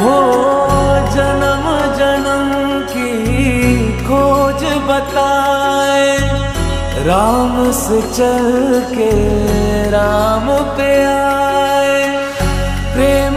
हो जन्म जन्म की खोज बताए राम से चल के राम पे आ